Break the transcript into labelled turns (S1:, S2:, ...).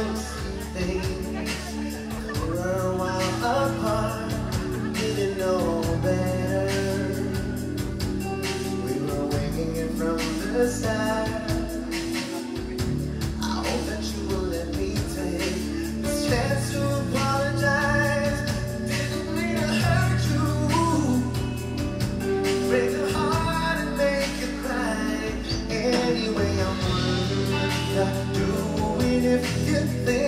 S1: else to if you think